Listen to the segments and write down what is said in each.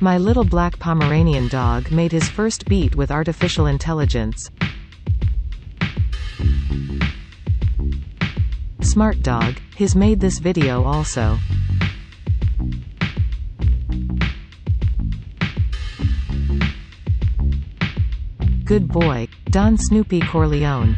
My little black Pomeranian dog made his first beat with artificial intelligence. Smart dog, his made this video also. Good boy, Don Snoopy Corleone.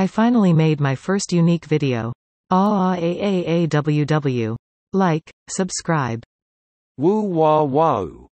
I finally made my first unique video. AAAAWW. Like, subscribe. Woo wah.